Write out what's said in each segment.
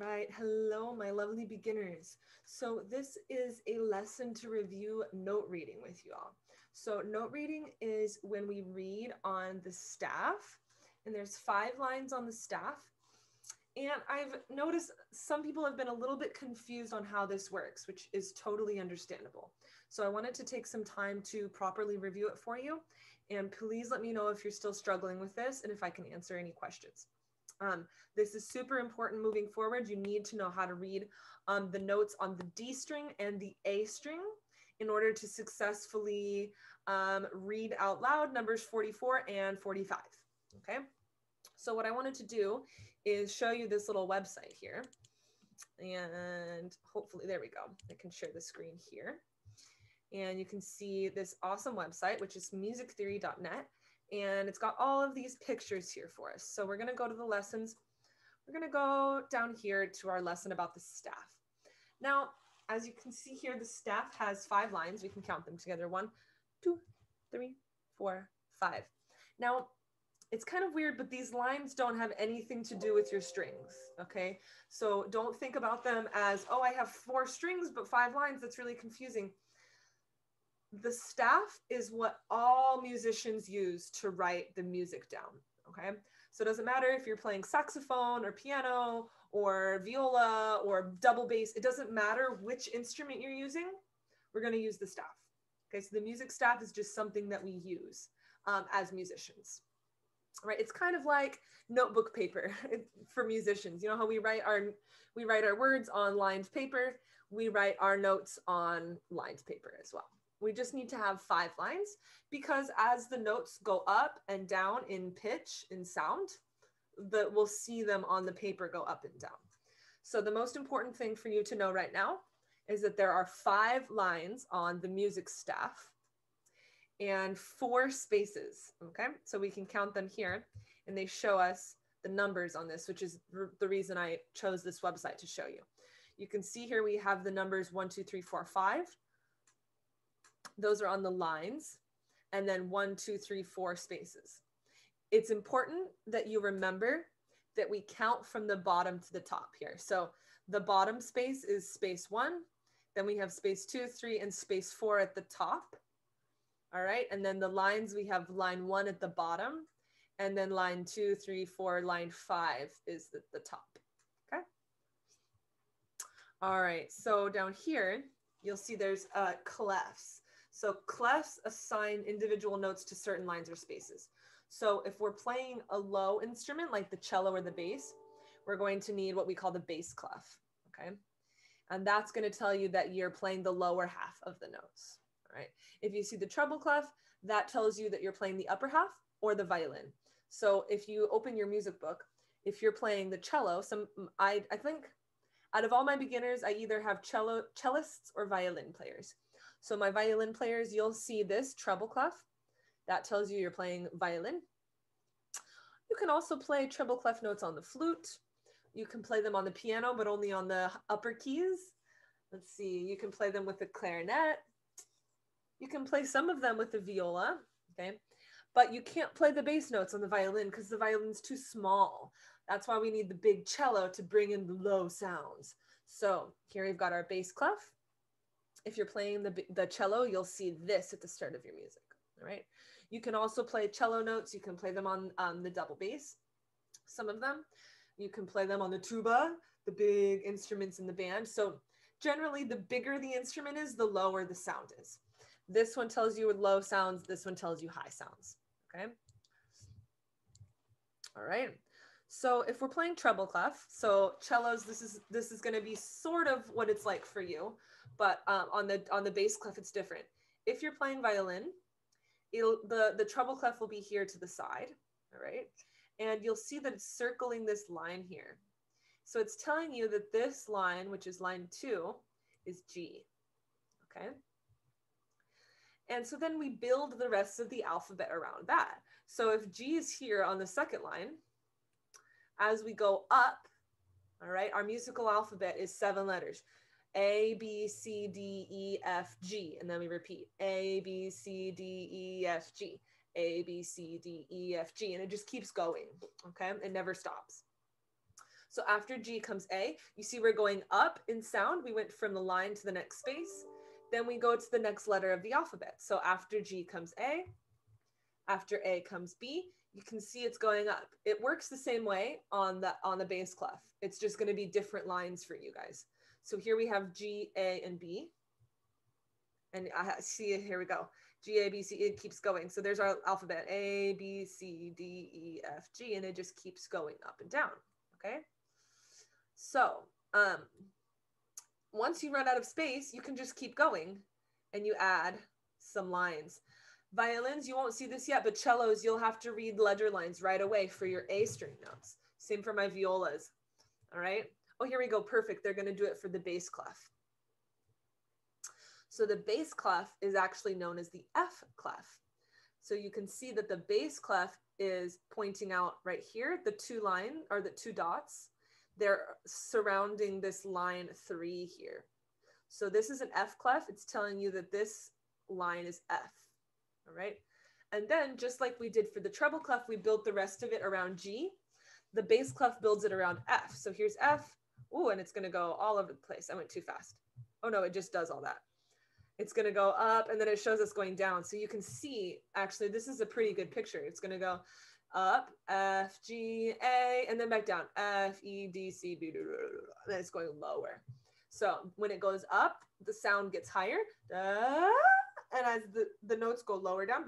right. Hello, my lovely beginners. So this is a lesson to review note reading with you all. So note reading is when we read on the staff and there's five lines on the staff. And I've noticed some people have been a little bit confused on how this works, which is totally understandable. So I wanted to take some time to properly review it for you. And please let me know if you're still struggling with this and if I can answer any questions. Um, this is super important moving forward. You need to know how to read um, the notes on the D string and the A string in order to successfully um, read out loud numbers 44 and 45. Okay. So what I wanted to do is show you this little website here. And hopefully, there we go. I can share the screen here. And you can see this awesome website, which is musictheory.net and it's got all of these pictures here for us. So we're gonna go to the lessons. We're gonna go down here to our lesson about the staff. Now, as you can see here, the staff has five lines. We can count them together. One, two, three, four, five. Now, it's kind of weird, but these lines don't have anything to do with your strings, okay? So don't think about them as, oh, I have four strings, but five lines. That's really confusing the staff is what all musicians use to write the music down. Okay. So it doesn't matter if you're playing saxophone or piano or viola or double bass, it doesn't matter which instrument you're using, we're going to use the staff. Okay. So the music staff is just something that we use um, as musicians. Right. It's kind of like notebook paper for musicians. You know how we write our we write our words on lined paper, we write our notes on lined paper as well. We just need to have five lines because as the notes go up and down in pitch in sound, that we'll see them on the paper go up and down. So the most important thing for you to know right now is that there are five lines on the music staff and four spaces. Okay, so we can count them here and they show us the numbers on this, which is the reason I chose this website to show you. You can see here we have the numbers one, two, three, four, five those are on the lines, and then one, two, three, four spaces. It's important that you remember that we count from the bottom to the top here. So the bottom space is space one, then we have space two, three, and space four at the top. All right, and then the lines, we have line one at the bottom, and then line two, three, four, line five is at the top, okay? All right, so down here, you'll see there's uh, clefs. So clefs assign individual notes to certain lines or spaces. So if we're playing a low instrument like the cello or the bass, we're going to need what we call the bass clef, okay? And that's gonna tell you that you're playing the lower half of the notes, all right? If you see the treble clef, that tells you that you're playing the upper half or the violin. So if you open your music book, if you're playing the cello, some I, I think out of all my beginners, I either have cello cellists or violin players. So my violin players, you'll see this treble clef. That tells you you're playing violin. You can also play treble clef notes on the flute. You can play them on the piano, but only on the upper keys. Let's see, you can play them with the clarinet. You can play some of them with the viola, okay? But you can't play the bass notes on the violin because the violin's too small. That's why we need the big cello to bring in the low sounds. So here we've got our bass clef if you're playing the, the cello, you'll see this at the start of your music, all right? You can also play cello notes. You can play them on um, the double bass, some of them. You can play them on the tuba, the big instruments in the band. So generally, the bigger the instrument is, the lower the sound is. This one tells you with low sounds. This one tells you high sounds, okay? All right. So if we're playing treble clef, so cellos, this is this is going to be sort of what it's like for you but um, on the on the bass clef it's different. If you're playing violin, the the treble clef will be here to the side, all right, and you'll see that it's circling this line here. So it's telling you that this line, which is line two, is G, okay. And so then we build the rest of the alphabet around that. So if G is here on the second line, as we go up, all right, our musical alphabet is seven letters. A, B, C, D, E, F, G. And then we repeat A, B, C, D, E, F, G. A, B, C, D, E, F, G. And it just keeps going. Okay. It never stops. So after G comes A, you see we're going up in sound. We went from the line to the next space. Then we go to the next letter of the alphabet. So after G comes A, after A comes B, you can see it's going up. It works the same way on the on the bass clef. It's just going to be different lines for you guys. So here we have G, A, and B. And I see it, here we go. G, A, B, C, it keeps going. So there's our alphabet, A, B, C, D, E, F, G, and it just keeps going up and down, okay? So um, once you run out of space, you can just keep going and you add some lines. Violins, you won't see this yet, but cellos, you'll have to read ledger lines right away for your A string notes. Same for my violas, all right? Oh, here we go, perfect. They're gonna do it for the bass clef. So the bass clef is actually known as the F clef. So you can see that the bass clef is pointing out right here, the two line or the two dots. They're surrounding this line three here. So this is an F clef. It's telling you that this line is F, all right? And then just like we did for the treble clef, we built the rest of it around G. The bass clef builds it around F. So here's F. Oh, and it's gonna go all over the place. I went too fast. Oh no, it just does all that it's going to go up and then it shows us going down. So you can see, actually, this is a pretty good picture. It's going to go up, F, G, A, and then back down, F, E, D, C, B, and then it's going lower. So when it goes up, the sound gets higher. And as the, the notes go lower down,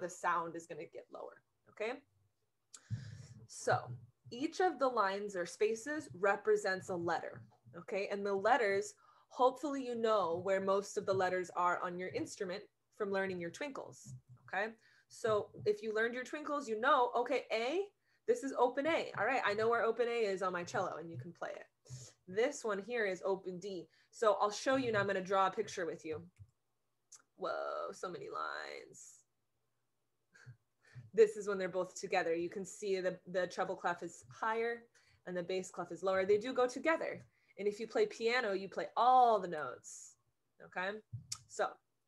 the sound is going to get lower. Okay. So each of the lines or spaces represents a letter. Okay. And the letters hopefully you know where most of the letters are on your instrument from learning your twinkles. Okay. So if you learned your twinkles, you know, okay, A, this is open A. All right. I know where open A is on my cello and you can play it. This one here is open D. So I'll show you now. I'm going to draw a picture with you. Whoa, so many lines. This is when they're both together. You can see the, the treble clef is higher and the bass clef is lower. They do go together. And if you play piano, you play all the notes. Okay. So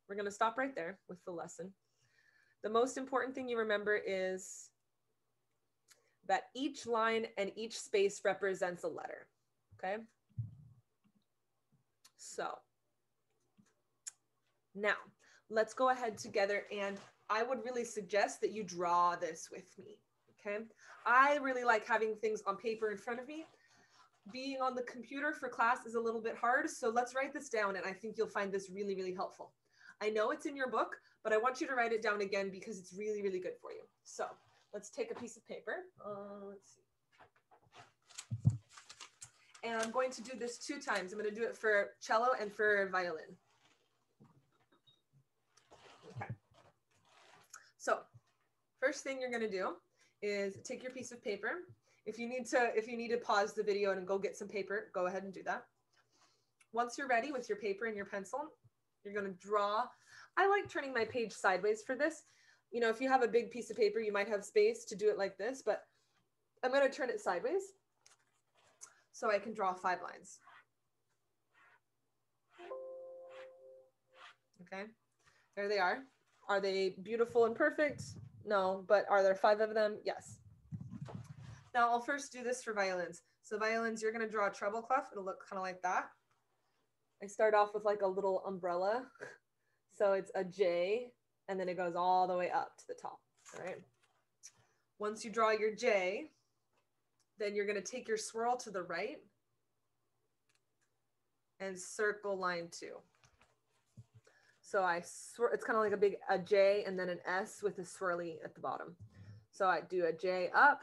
we're to stop right there with the lesson. The most important thing you remember is that each line and each space represents a letter. Okay. So now let's go ahead together and I would really suggest that you draw this with me. Okay. I really like having things on paper in front of me being on the computer for class is a little bit hard. So let's write this down. And I think you'll find this really, really helpful. I know it's in your book, but I want you to write it down again because it's really, really good for you. So let's take a piece of paper. Uh, let's see. And I'm going to do this two times. I'm going to do it for cello and for violin. So first thing you're going to do is take your piece of paper if you need to, if you need to pause the video and go get some paper, go ahead and do that. Once you're ready with your paper and your pencil, you're going to draw. I like turning my page sideways for this. You know, if you have a big piece of paper, you might have space to do it like this, but I'm going to turn it sideways so I can draw five lines. Okay, there they are. Are they beautiful and perfect? No, but are there five of them? Yes. Now I'll first do this for violins. So violins, you're gonna draw a treble clef. It'll look kind of like that. I start off with like a little umbrella. So it's a J and then it goes all the way up to the top, all right? Once you draw your J, then you're gonna take your swirl to the right and circle line two. So I it's kind of like a big a J and then an S with a swirly at the bottom. So I do a J up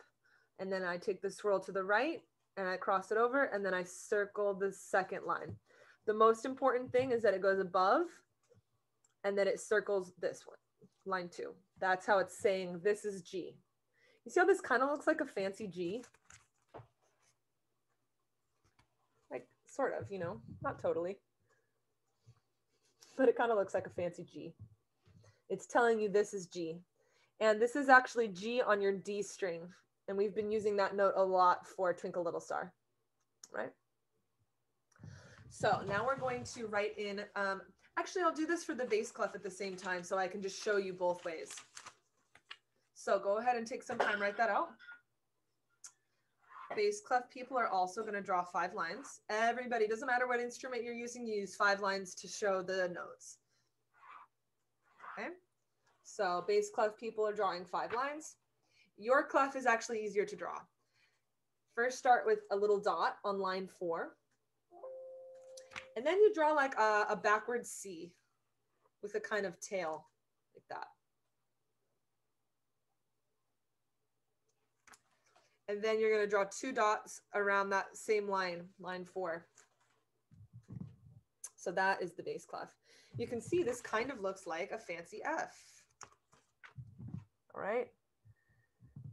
and then I take the swirl to the right and I cross it over and then I circle the second line. The most important thing is that it goes above and then it circles this one, line two. That's how it's saying this is G. You see how this kind of looks like a fancy G? Like sort of, you know, not totally. But it kind of looks like a fancy G. It's telling you this is G. And this is actually G on your D string and we've been using that note a lot for Twinkle Little Star, right? So now we're going to write in, um, actually I'll do this for the bass clef at the same time so I can just show you both ways. So go ahead and take some time, write that out. Bass clef people are also going to draw five lines. Everybody, doesn't matter what instrument you're using, you use five lines to show the notes. Okay, so bass clef people are drawing five lines. Your clef is actually easier to draw. First start with a little dot on line four. And then you draw like a, a backward C with a kind of tail like that. And then you're going to draw two dots around that same line, line four. So that is the bass clef. You can see this kind of looks like a fancy F. All right.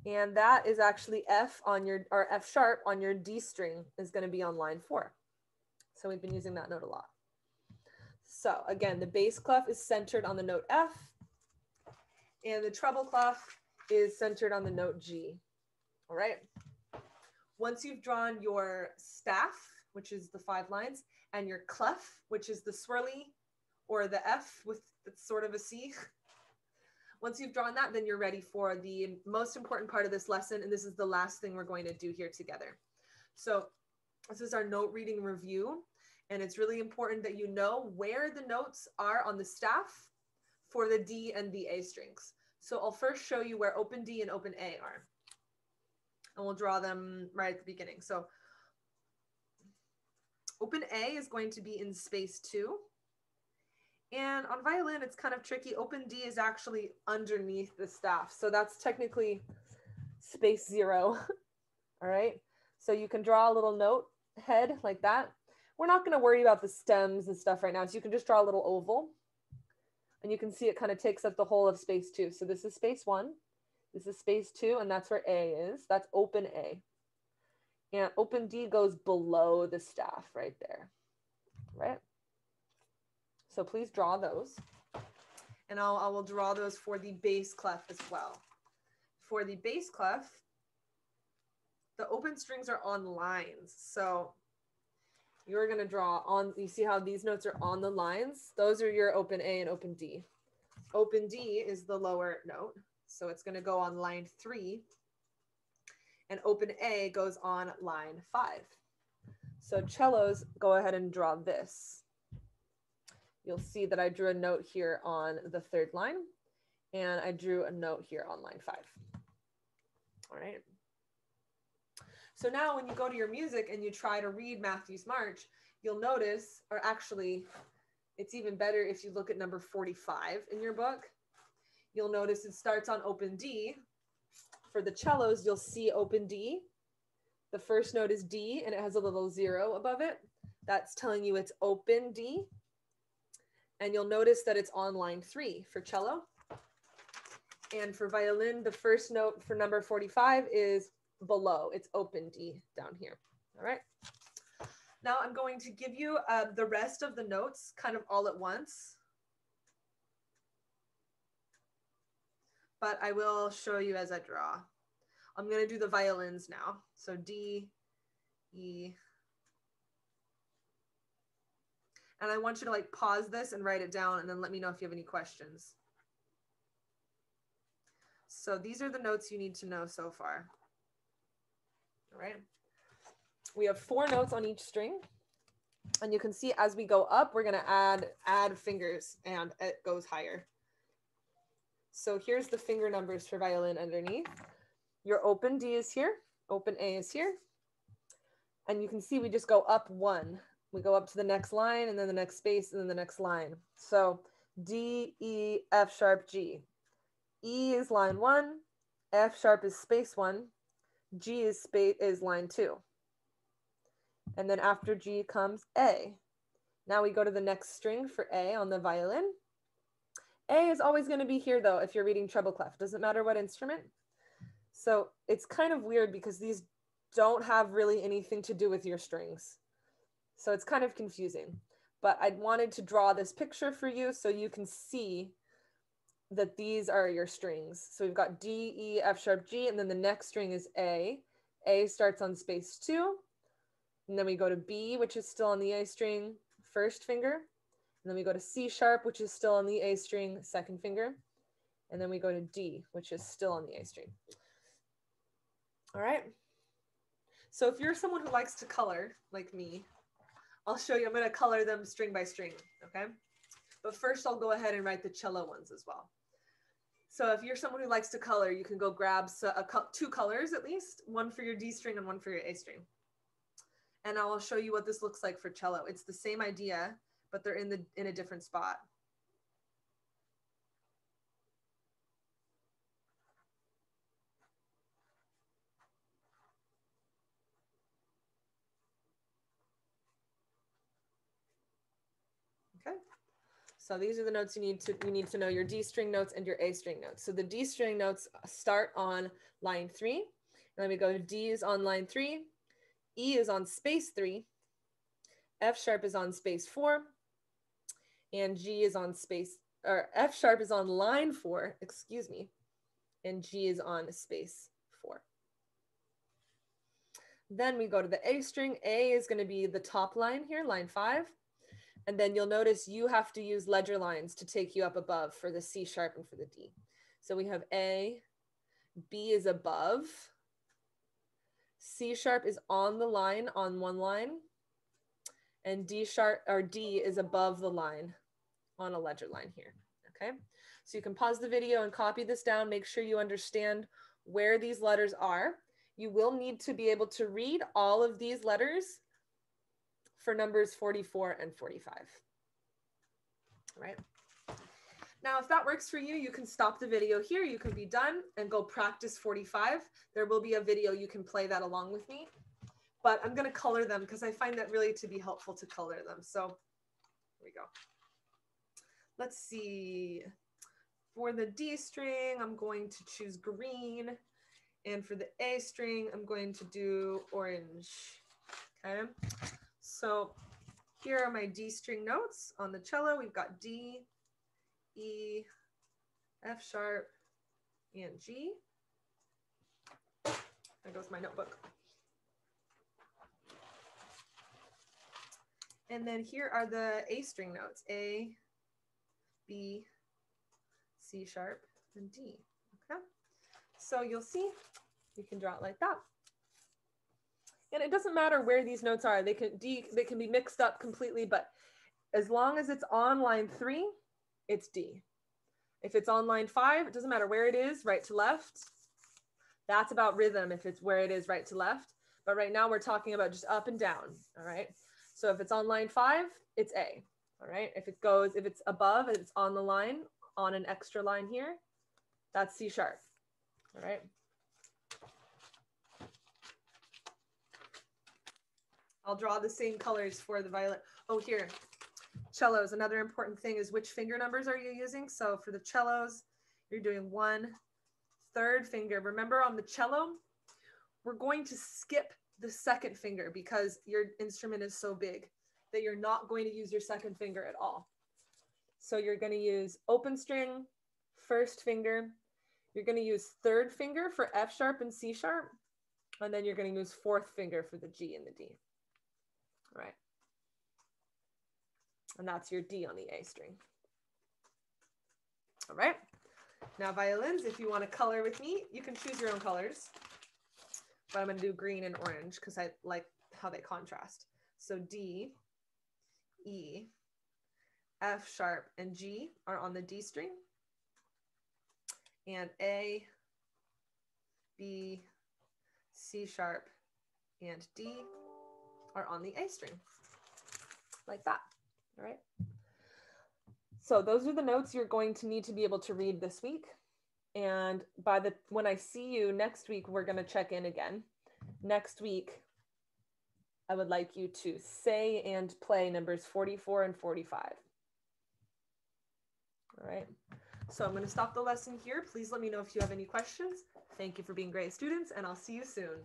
And that is actually F on your, or F sharp on your D string is going to be on line four. So we've been using that note a lot. So again, the bass clef is centered on the note F and the treble clef is centered on the note G. All right. Once you've drawn your staff, which is the five lines, and your clef, which is the swirly or the F with sort of a C. Once you've drawn that, then you're ready for the most important part of this lesson. And this is the last thing we're going to do here together. So this is our note reading review. And it's really important that you know where the notes are on the staff for the D and the A strings. So I'll first show you where open D and open A are and we'll draw them right at the beginning. So open A is going to be in space two. And on violin, it's kind of tricky. Open D is actually underneath the staff. So that's technically space zero. All right. So you can draw a little note head like that. We're not going to worry about the stems and stuff right now. So you can just draw a little oval. And you can see it kind of takes up the whole of space two. So this is space one. This is space two, and that's where A is. That's open A. And open D goes below the staff right there, right? So please draw those. And I'll, I will draw those for the bass clef as well. For the bass clef, the open strings are on lines. So you're to draw on, you see how these notes are on the lines? Those are your open A and open D. Open D is the lower note. So it's going to go on line three and open A goes on line five. So cellos, go ahead and draw this. You'll see that I drew a note here on the third line and I drew a note here on line five. All right. So now when you go to your music and you try to read Matthew's March, you'll notice, or actually, it's even better if you look at number 45 in your book you'll notice it starts on open D. For the cellos, you'll see open D. The first note is D and it has a little zero above it. That's telling you it's open D. And you'll notice that it's on line three for cello. And for violin, the first note for number 45 is below. It's open D down here. All right. Now I'm going to give you uh, the rest of the notes kind of all at once. But I will show you as I draw. I'm going to do the violins now. So D, E, and I want you to like pause this and write it down and then let me know if you have any questions. So these are the notes you need to know so far. All right. We have four notes on each string. And you can see as we go up, we're going to add add fingers and it goes higher. So here's the finger numbers for violin underneath. Your open D is here, open A is here. And you can see we just go up one. We go up to the next line and then the next space and then the next line. So D, E, F sharp, G. E is line one, F sharp is space one, G is space is line two. And then after G comes A. Now we go to the next string for A on the violin. A is always going to be here though if you're reading treble clef. Doesn't matter what instrument. So it's kind of weird because these don't have really anything to do with your strings. So it's kind of confusing. But I wanted to draw this picture for you so you can see that these are your strings. So we've got D, E, F sharp, G, and then the next string is A. A starts on space two. And then we go to B, which is still on the A string, first finger. And then we go to C sharp, which is still on the A string, second finger. And then we go to D, which is still on the A string. All right. So if you're someone who likes to color, like me, I'll show you, I'm gonna color them string by string, okay? But first I'll go ahead and write the cello ones as well. So if you're someone who likes to color, you can go grab a, two colors at least, one for your D string and one for your A string. And I'll show you what this looks like for cello. It's the same idea, but they're in, the, in a different spot. Okay. So these are the notes you need to, you need to know your D string notes and your A string notes. So the D string notes start on line three. And then we go D is on line three, E is on space three, F sharp is on space four, and G is on space, or F sharp is on line four, excuse me, and G is on space four. Then we go to the A string. A is going to be the top line here, line five. And then you'll notice you have to use ledger lines to take you up above for the C sharp and for the D. So we have A, B is above, C sharp is on the line on one line, and D sharp or D is above the line on a ledger line here, okay? So you can pause the video and copy this down, make sure you understand where these letters are. You will need to be able to read all of these letters for numbers 44 and 45. All right. Now, if that works for you, you can stop the video here. You can be done and go practice 45. There will be a video you can play that along with me. But I'm going to color them because I find that really to be helpful to color them. So here we go. Let's see. For the D string, I'm going to choose green. And for the A string, I'm going to do orange. Okay. So here are my D string notes on the cello. We've got D, E, F sharp, and G. There goes my notebook. And then here are the A string notes, A, B, C sharp, and D, okay? So you'll see, you can draw it like that. And it doesn't matter where these notes are. They can, D, they can be mixed up completely, but as long as it's on line three, it's D. If it's on line five, it doesn't matter where it is, right to left. That's about rhythm if it's where it is right to left. But right now we're talking about just up and down, all right? So if it's on line five, it's A, all right? If it goes, if it's above, it's on the line, on an extra line here, that's C sharp, all right? I'll draw the same colors for the violet. Oh, here, cellos. Another important thing is which finger numbers are you using? So for the cellos, you're doing one third finger. Remember on the cello, we're going to skip the second finger because your instrument is so big that you're not going to use your second finger at all. So you're going to use open string, first finger. You're going to use third finger for F sharp and C sharp. And then you're going to use fourth finger for the G and the D. All right. And that's your D on the A string. All right. Now violins, if you want to color with me, you can choose your own colors. But I'm going to do green and orange because I like how they contrast. So D, E, F sharp, and G are on the D string. And A, B, C sharp, and D are on the A string, like that, all right? So those are the notes you're going to need to be able to read this week. And by the when I see you next week, we're going to check in again. Next week, I would like you to say and play numbers 44 and 45. All right. So I'm going to stop the lesson here. Please let me know if you have any questions. Thank you for being great students, and I'll see you soon.